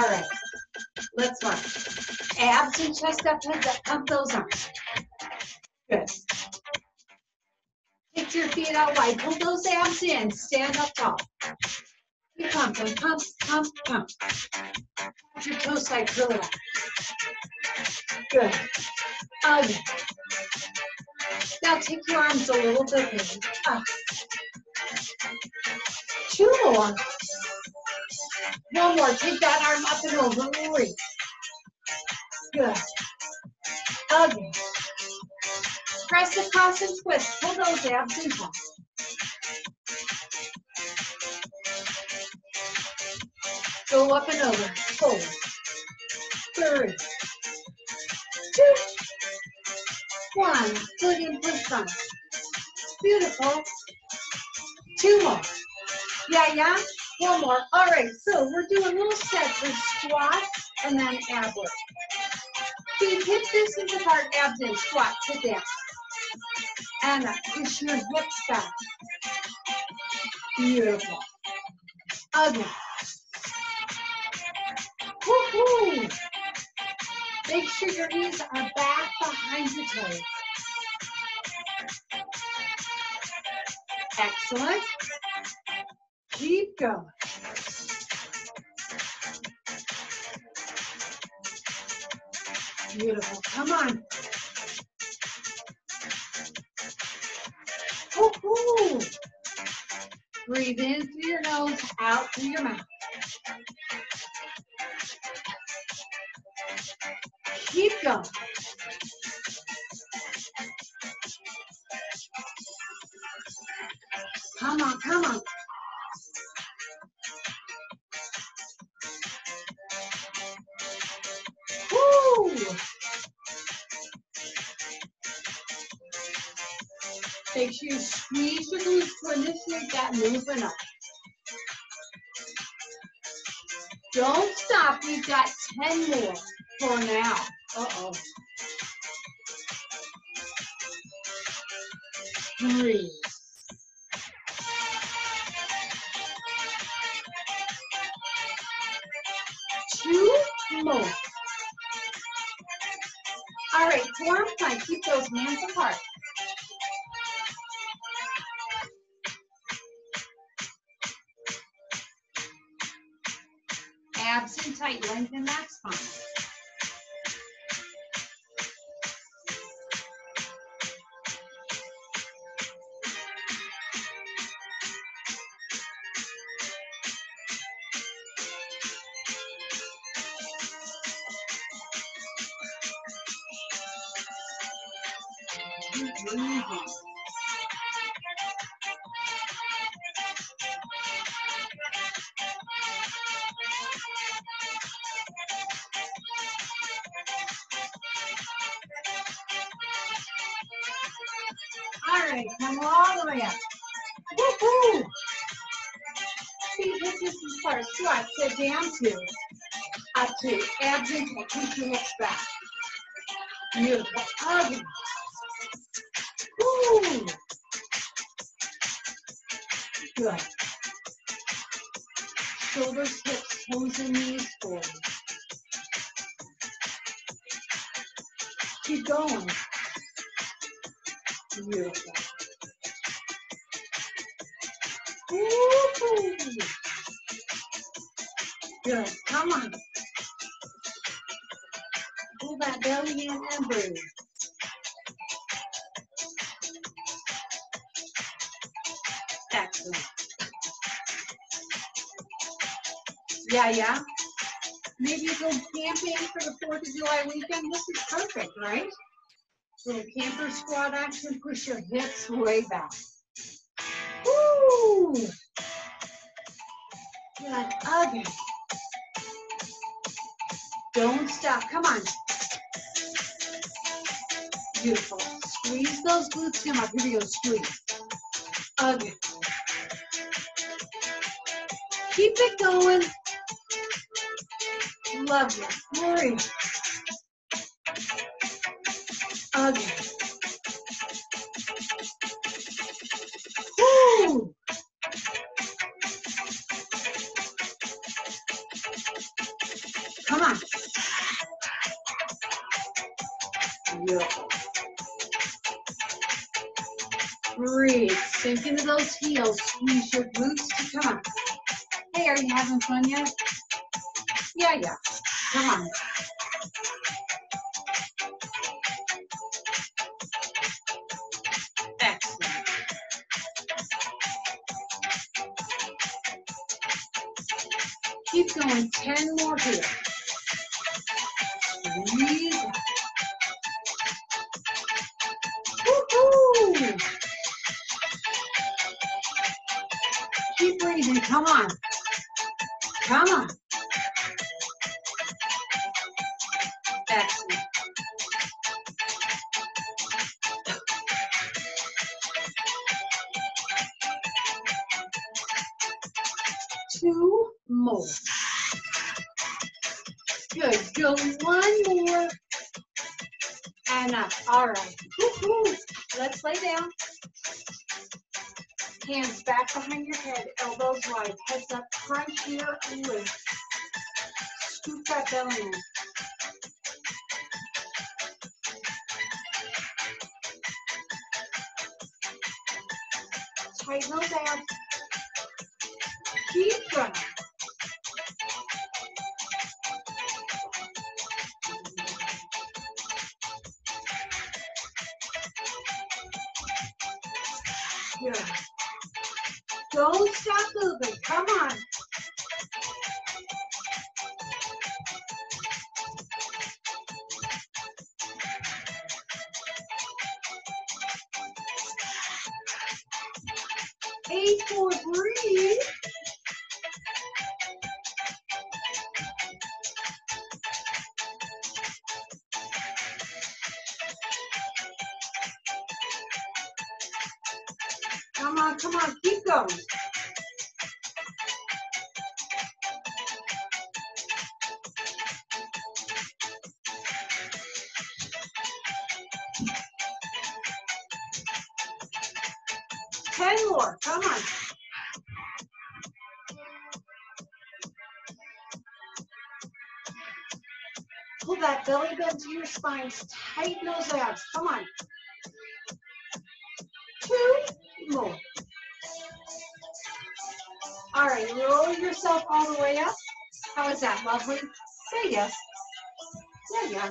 All right. Let's mark. Abs and chest up, heads up. Pump those arms. Good. Kick your feet out wide. Pull those abs in. Stand up tall. Keep pumping. Pump, pump, pump. Put your toes side curl up. Good. Again. Now take your arms a little bit up. Two more. One more. Take that arm up and over. Reach. Good. Again. Press across and twist. Pull those abs in tight. Go up and over. Four. Three. Two. One. Good and push front. Beautiful. Two more. Yeah, yeah. One more. All right, so we're doing a little sets of squats and then ab work. Feet hip distance apart, abs in, squat, sit down. And push your hips back. Beautiful. Again. Woohoo! Make sure your knees are back behind your toes. Excellent. Keep going. Beautiful. Come on. Woo-hoo. Breathe in through your nose, out through your mouth. Keep going. Make sure you squeeze your glutes to initiate that movement up. Don't stop. We've got 10 more for now. Uh-oh. Three. All right, come all the way up. Woo-hoo! Feet hip distance apart. Squat, sit down two. Up two. Abs in. Keep your hips back. Beautiful. Again. Woo! Good. Shoulders, hips, toes, and knees forward. Keep going. Beautiful. Woo-hoo. Good. Come on. Pull that belly in and breathe. Yeah, yeah. Maybe you go camping for the 4th of July weekend. This is perfect, right? Little camper squat action. Push your hips way back. Woo! Again. Don't stop. Come on. Beautiful. Squeeze those glutes. Come up. Here we go. Squeeze. Again. Keep it going. Lovely. Three. Again. Woo! Come on. Beautiful. Breathe. Sink into those heels. Squeeze your glutes to come on. Hey, are you having fun yet? Yeah, yeah. Come on. Two more. Good. Go one more. And up. All right. Let's lay down. Hands back behind your head, elbows wide, heads up, crunch here lift. Scoop that belly in. Tighten those abs. Keep going. Good. Don't stop moving. Come on. Ten more, come on. Pull that belly button to your spine, tighten those abs, come on. Two more. All right, roll yourself all the way up. How is that, lovely? Say yes. Yeah, yeah.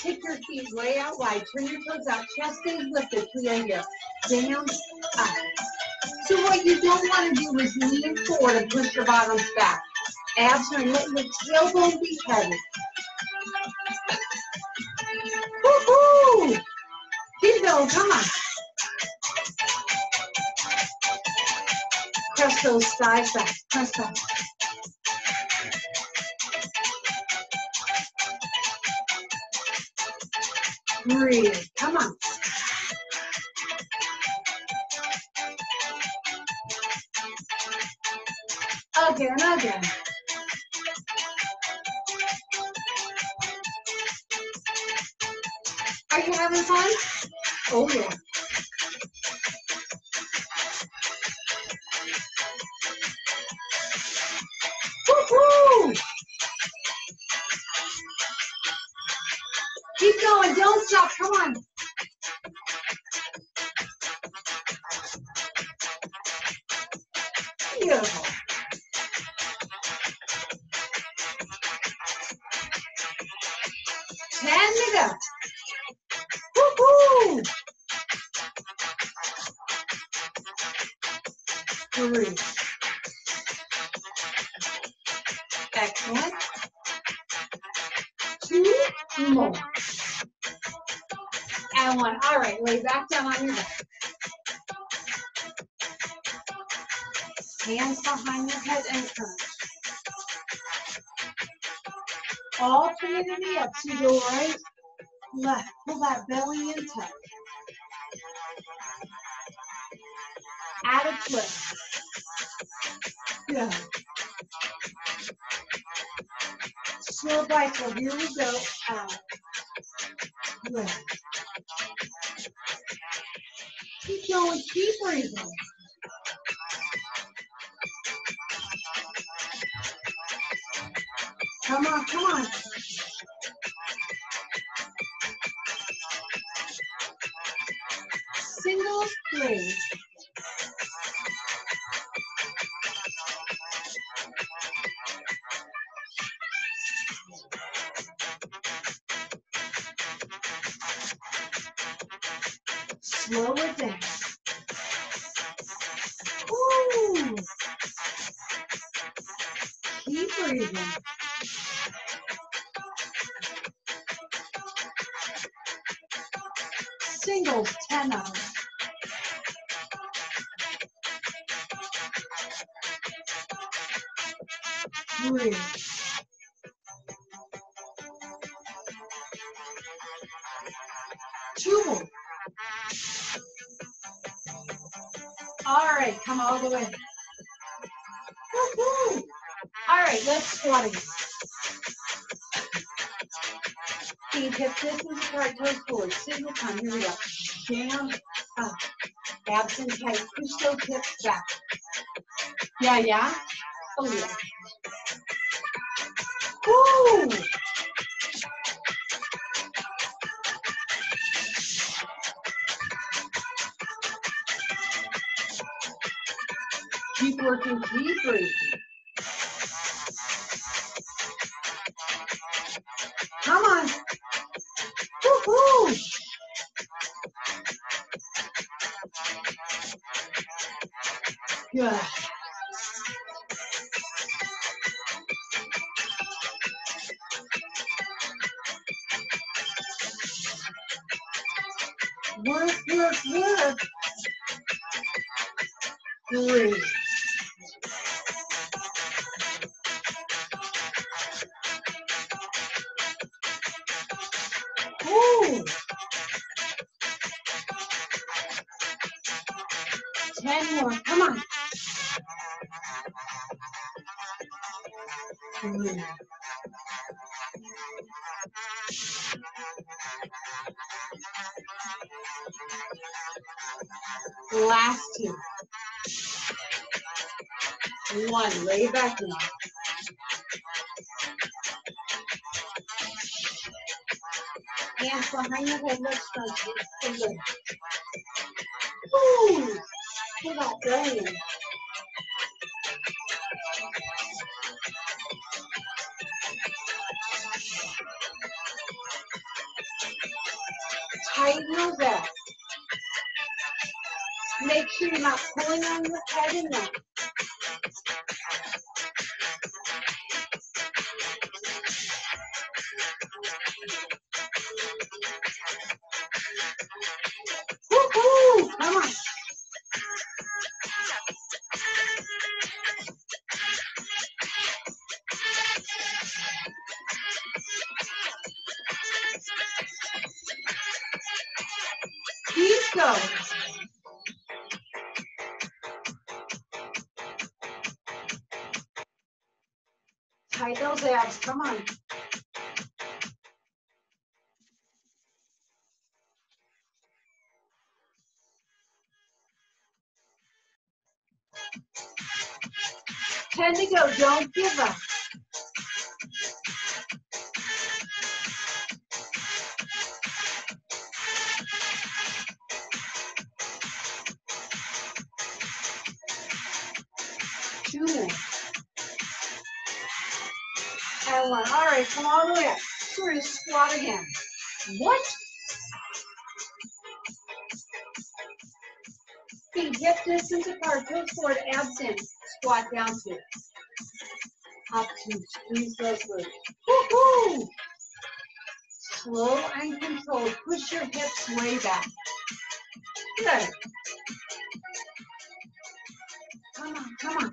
Kick your feet way out wide. Turn your toes out. Chest stays lifted. Plie. Down, up. So what you don't want to do is lean forward and push your bottoms back. Abs are let your tailbone be heavy. Woohoo! Keep going, come on. Press those thighs back. Press back. Breathe. Come on. Again. Are you having fun? Oh, yeah. Keep going, don't stop, come on. Beautiful. Three. Excellent. Two more. And one. All right, lay back down on your back. Hands behind your head and crunch. Alternate in the up. to your right, left. Pull that belly in tight. Add a twist. Good. Slow so here we go. Uh, Out. Good. Keep going, keep breathing. Come on, come on. Keep 20. Steve hips, this is right toes forward. Single time. Here we go. Jam up. Abs in tight. Push those hips back. Yeah, yeah. Oh, yeah. Woo! Keep working, keep breathing. Ooh. Ten more. Come on. Three. Last two. One. Lay back down. Hands behind your head. Let's stretch it. Good. Woo! Look at that. Tighten those abs. Make sure you're not pulling on your head and Tight those abs. Come on. Ten to go. Don't give up. Gonna squat again. What? Feet hip distance apart, toes forward, abs in. Squat down to. Up to, squeeze those glutes. Woo-hoo! Slow and controlled. Push your hips way back. Good. Come on, come on.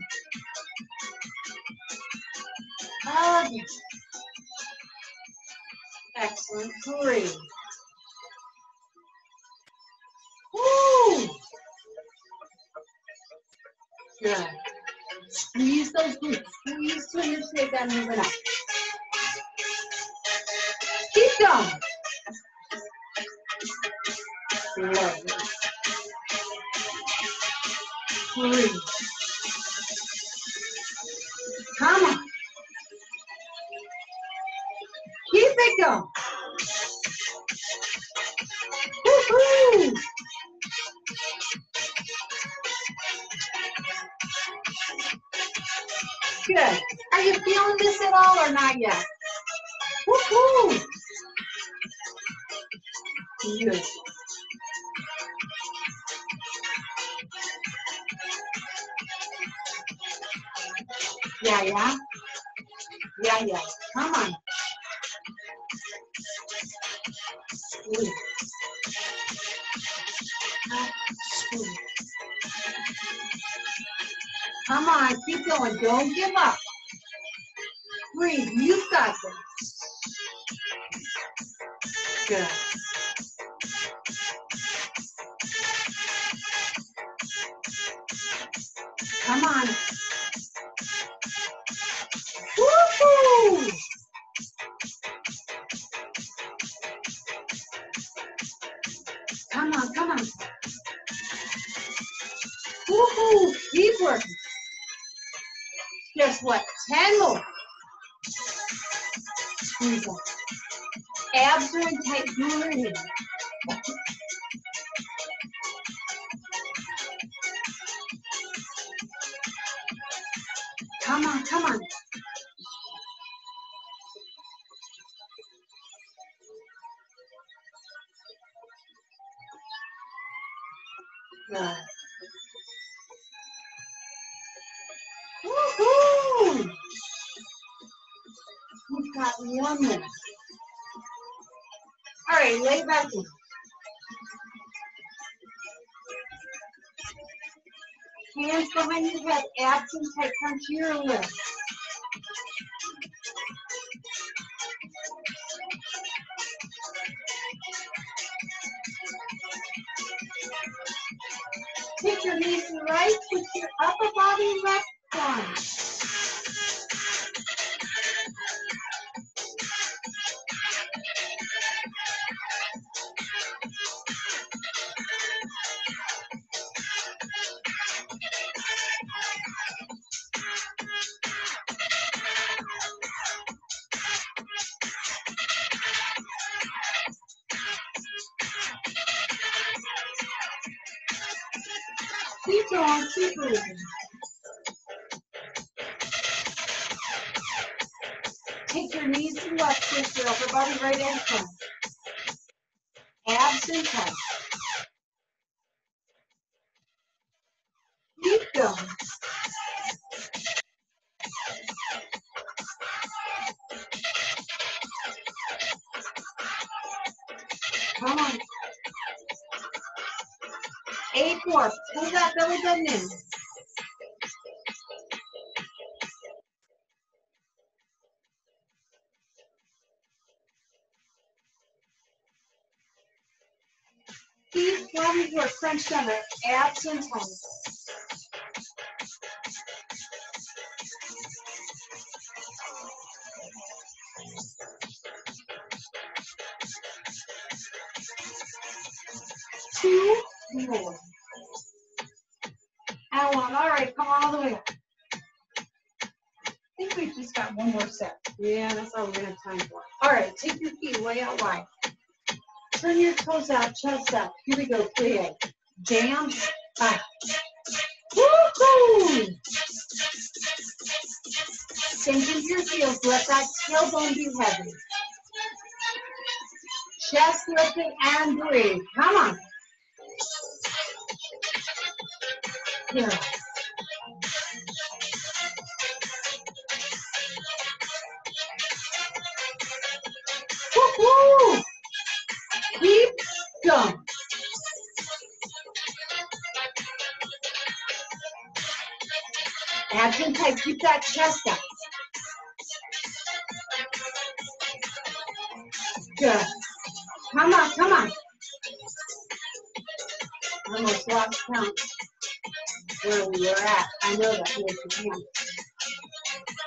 Again. Excellent. Three. Woo! Good. Squeeze those glutes. Squeeze you stay that moving up. Keep going. Lovely. Three. Come on. Keep going. All or not yet? Woo-hoo. Good. Yeah, yeah. Yeah, yeah. Come on. Squeeze. Squeeze. Come on, keep going. Don't give up. Breathe. You've got this. Good. Come on. We've got one minute. All right, lay back in. Hands behind your head, abs and tight, come to your lips. Right with your upper body left Keep going, keep moving. Take your knees to the left, twist your upper body right in front. Abs and tight. Keep going. Come on. Eight more. Pull that belly button in. Keep from your crunch center. Abs and. Turn your toes out, chest up. Here we go, plie. Jam, back. Woo-hoo! Sink into your heels, let that tailbone be heavy. Chest lifted and breathe. Come on. Good. Keep that chest up. Good. Come on, come on. Almost lost count where we were at. I know that makes you can.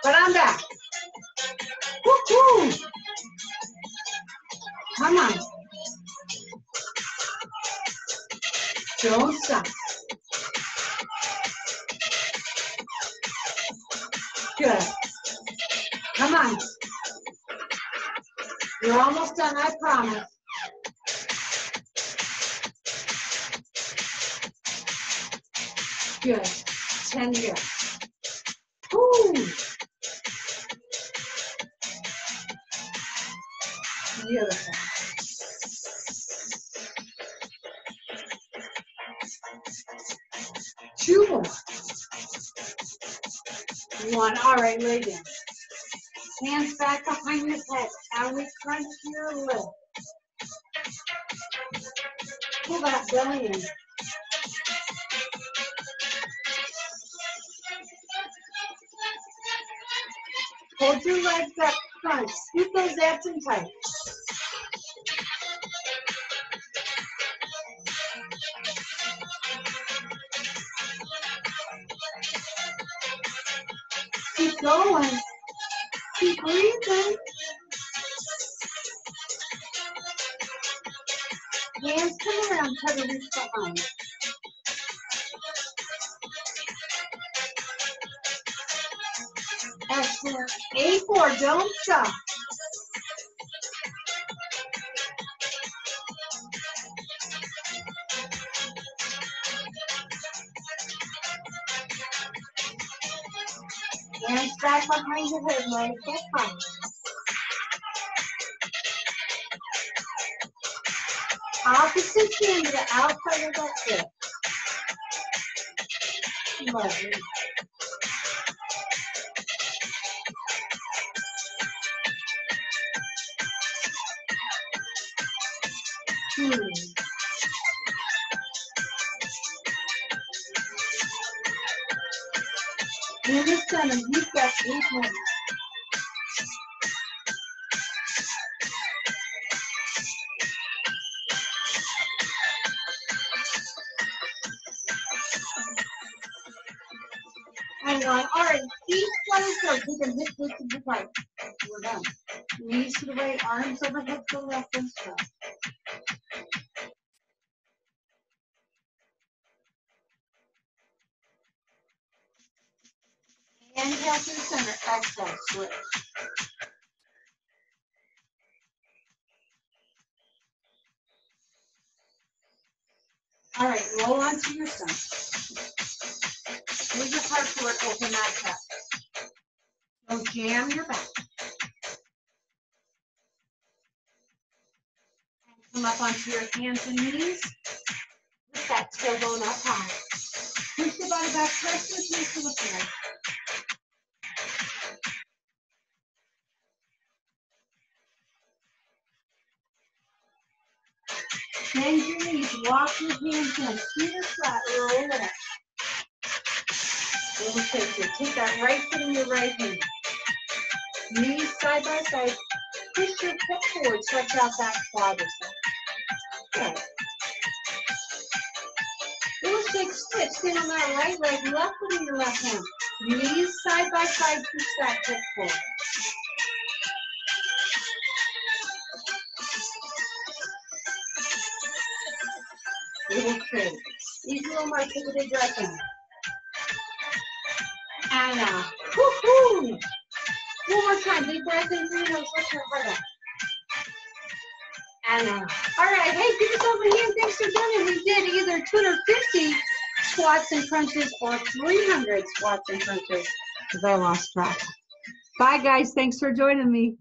But I'm back. Woo-hoo! Come on. Don't stop. Good. Come on. You're almost done, I promise. Good. Ten to go. One. All right, lay down. Hands back behind your head. And we crunch your lip. Pull that belly in. Hold your legs up front. Scoot those abs in tight. Going. Keep breathing. Hands come around, try to reach behind. Excellent. A4, don't stop. Behind your head, legs get high. Opposite the outside of that hip. Hmm. Eight. Hang on. All right, feet flutter toes. We can hip width to the right. We're done. Knees to the right, arms overhead to the left and straight. The exhale, switch. All right, roll onto your stomach. Move your heart forward, open that chest. Don't jam your back. And Come up onto your hands and knees. With that tailbone up high. Push the body back, press your knees to the floor. Walk your hands in, feet are flat, roll it up. Little shake here. Take that right foot in your right hand. Knees side by side. Push your hip forward, stretch out that quadricep. Good. Little shake split. Stand on that right leg, left foot in your left hand. Knees side by side, push that hip forward. Little crib. Easy little more, take a big breath. And out. Woo-hoo! One more time, deep breath in through your nose, lift your heart up. Out. All right, hey, give yourself a hand. Thanks for joining. We did either 250 squats and crunches or 300 squats and crunches because I lost track. Bye, guys. Thanks for joining me.